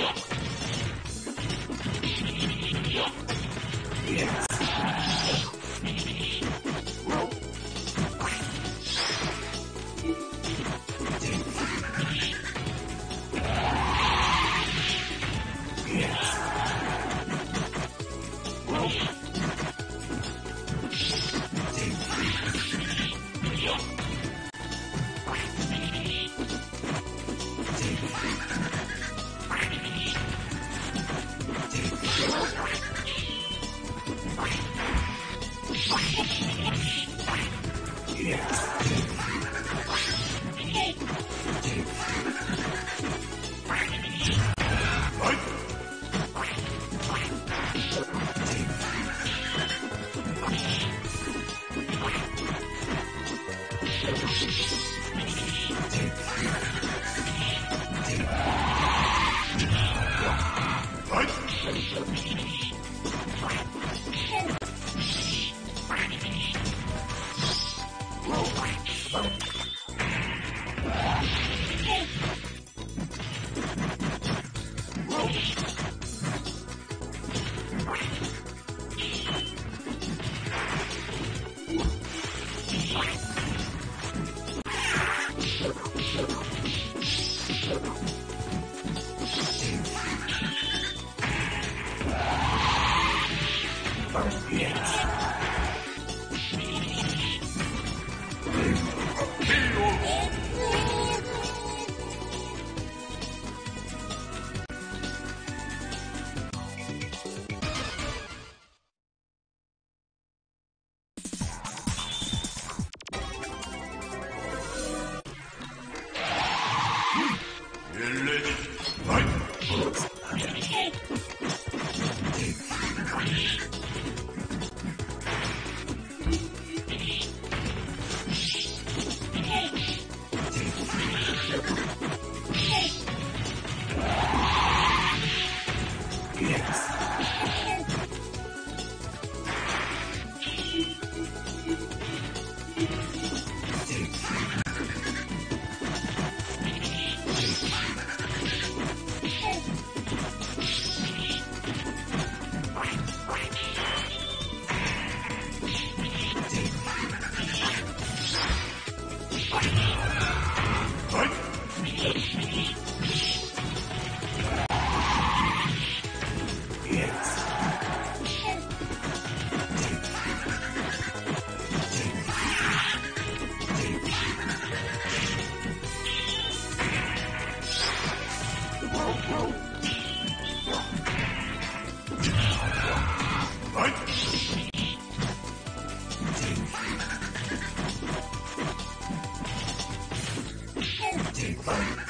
Yes. Yeah. Are you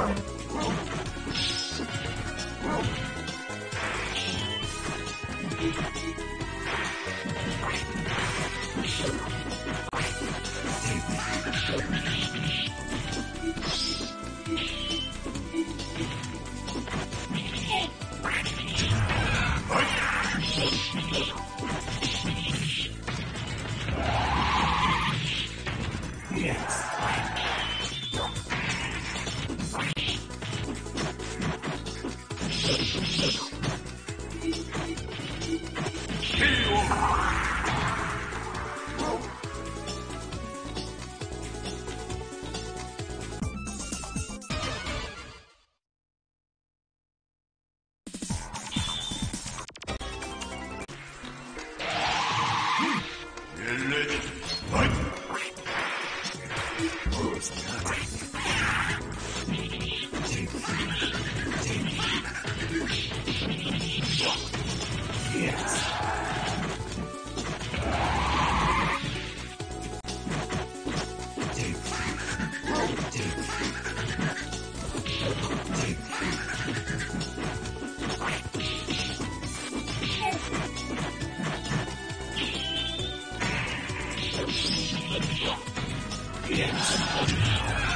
Bye. Yes.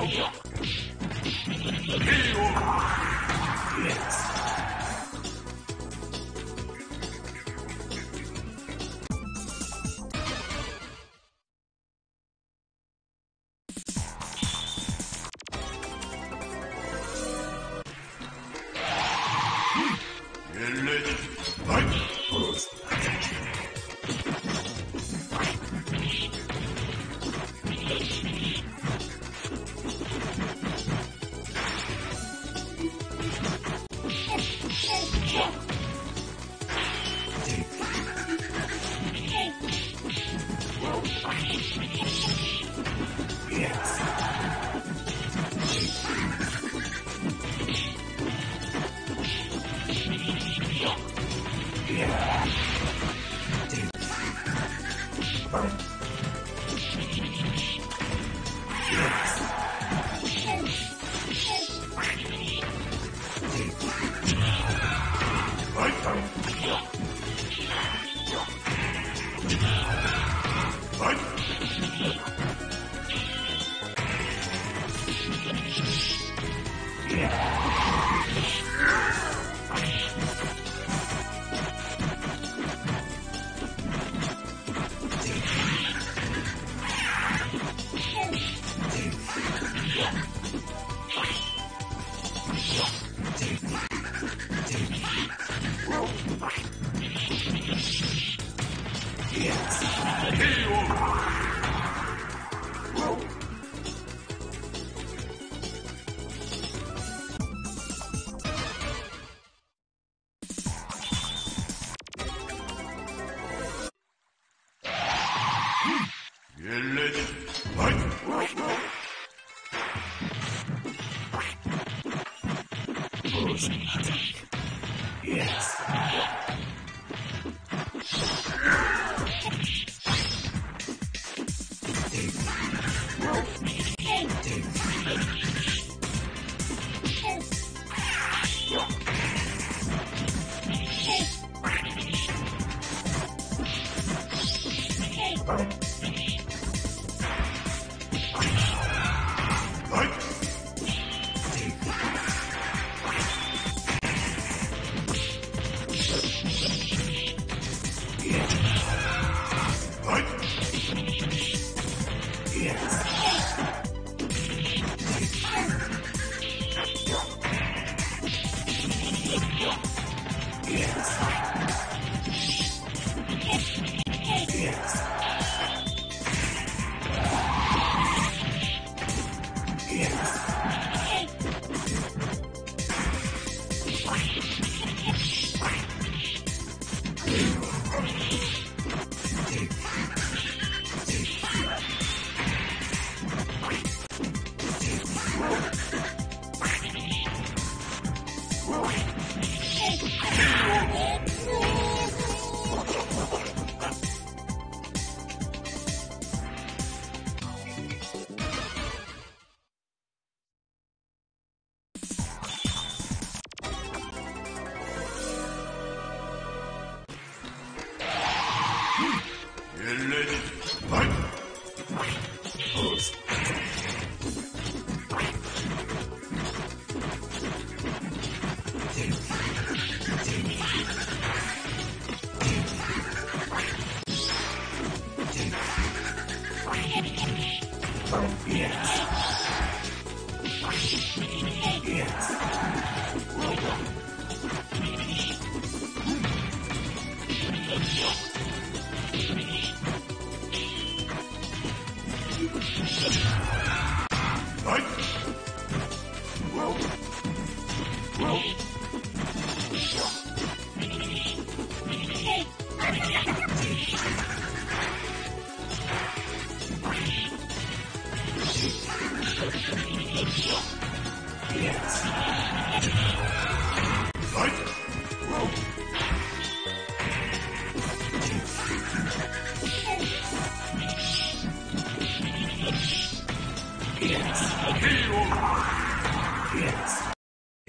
Radio. Champions. Oh. KO. Yes. Fight!